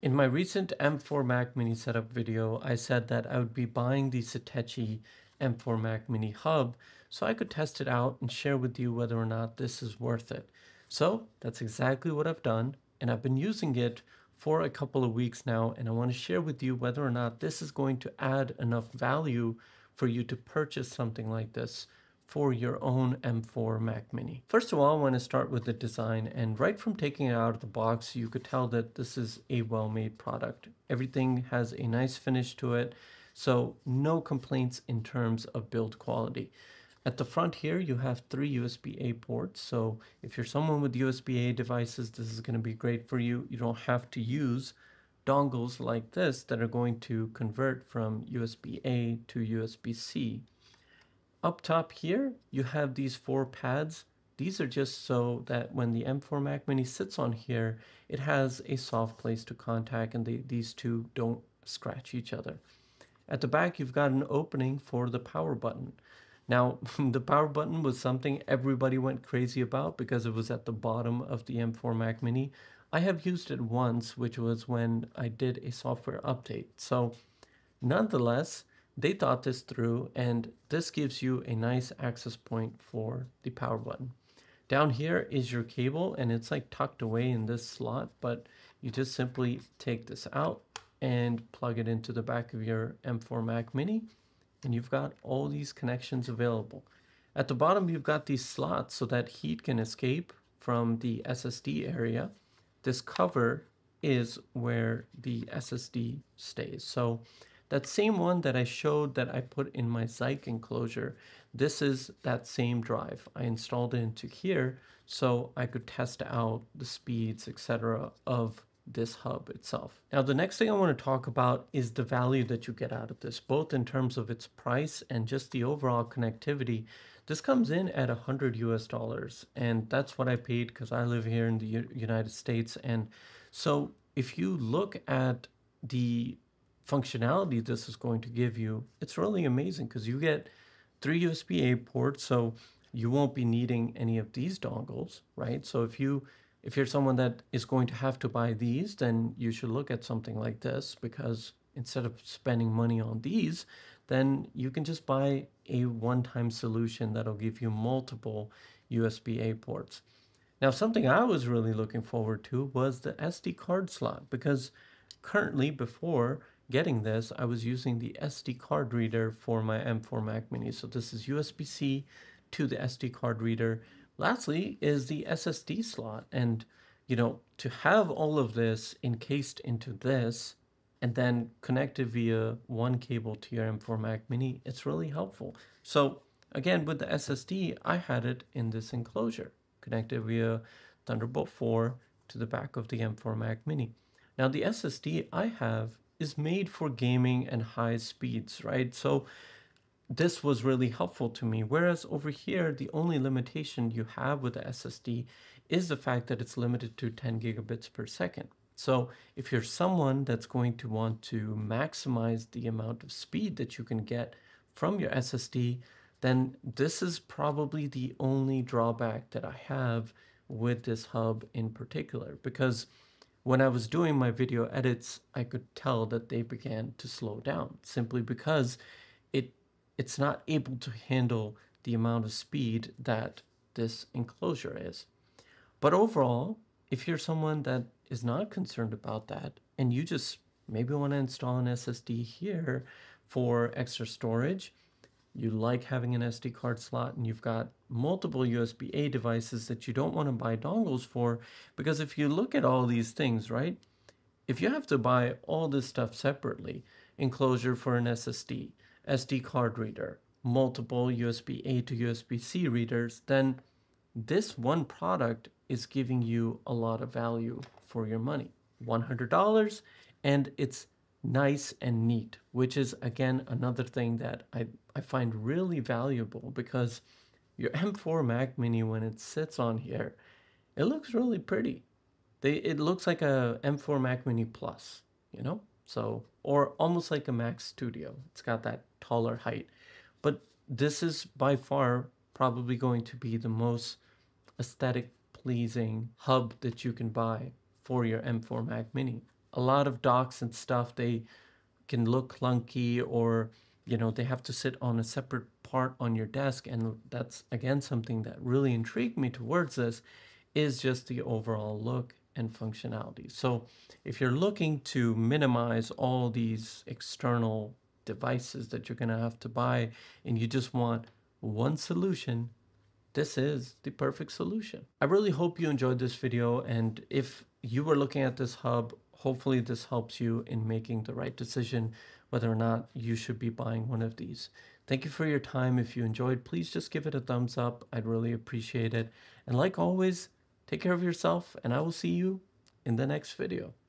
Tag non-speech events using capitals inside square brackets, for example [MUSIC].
In my recent M4 Mac Mini setup video, I said that I would be buying the Satechi M4 Mac Mini hub so I could test it out and share with you whether or not this is worth it. So that's exactly what I've done and I've been using it for a couple of weeks now and I want to share with you whether or not this is going to add enough value for you to purchase something like this for your own M4 Mac Mini. First of all, I want to start with the design and right from taking it out of the box, you could tell that this is a well-made product. Everything has a nice finish to it, so no complaints in terms of build quality. At the front here, you have three USB-A ports. So if you're someone with USB-A devices, this is going to be great for you. You don't have to use dongles like this that are going to convert from USB-A to USB-C. Up top here, you have these four pads. These are just so that when the M4 Mac Mini sits on here, it has a soft place to contact and they, these two don't scratch each other. At the back, you've got an opening for the power button. Now, [LAUGHS] the power button was something everybody went crazy about because it was at the bottom of the M4 Mac Mini. I have used it once, which was when I did a software update. So nonetheless, they thought this through and this gives you a nice access point for the power button. Down here is your cable and it's like tucked away in this slot, but you just simply take this out and plug it into the back of your M4 Mac Mini and you've got all these connections available. At the bottom, you've got these slots so that heat can escape from the SSD area. This cover is where the SSD stays. So that same one that I showed that I put in my Zike enclosure, this is that same drive. I installed it into here so I could test out the speeds, etc. of this hub itself. Now, the next thing I want to talk about is the value that you get out of this, both in terms of its price and just the overall connectivity. This comes in at 100 US dollars, and that's what I paid because I live here in the U United States. And so if you look at the functionality this is going to give you, it's really amazing because you get three USB-A ports, so you won't be needing any of these dongles, right? So if you if you're someone that is going to have to buy these, then you should look at something like this because instead of spending money on these, then you can just buy a one-time solution that'll give you multiple USB-A ports. Now, something I was really looking forward to was the SD card slot because currently before getting this, I was using the SD card reader for my M4 Mac Mini. So this is USB-C to the SD card reader. Lastly is the SSD slot. And, you know, to have all of this encased into this and then connected via one cable to your M4 Mac Mini, it's really helpful. So again, with the SSD, I had it in this enclosure, connected via Thunderbolt 4 to the back of the M4 Mac Mini. Now the SSD I have is made for gaming and high speeds, right? So this was really helpful to me. Whereas over here, the only limitation you have with the SSD is the fact that it's limited to 10 gigabits per second. So if you're someone that's going to want to maximize the amount of speed that you can get from your SSD, then this is probably the only drawback that I have with this hub in particular because when I was doing my video edits, I could tell that they began to slow down simply because it it's not able to handle the amount of speed that this enclosure is. But overall, if you're someone that is not concerned about that and you just maybe want to install an SSD here for extra storage, you like having an SD card slot and you've got multiple USB-A devices that you don't want to buy dongles for because if you look at all these things, right? If you have to buy all this stuff separately, enclosure for an SSD, SD card reader, multiple USB-A to USB-C readers, then this one product is giving you a lot of value for your money. $100 and it's nice and neat, which is again another thing that I, I find really valuable because your M4 Mac Mini, when it sits on here, it looks really pretty. They, it looks like a M4 Mac Mini Plus, you know? So, or almost like a Mac Studio. It's got that taller height. But this is by far probably going to be the most aesthetic pleasing hub that you can buy for your M4 Mac Mini a lot of docks and stuff, they can look clunky or you know they have to sit on a separate part on your desk and that's again something that really intrigued me towards this is just the overall look and functionality so if you're looking to minimize all these external devices that you're going to have to buy and you just want one solution this is the perfect solution. I really hope you enjoyed this video and if you were looking at this hub, hopefully this helps you in making the right decision whether or not you should be buying one of these. Thank you for your time. If you enjoyed, please just give it a thumbs up. I'd really appreciate it. And like always, take care of yourself and I will see you in the next video.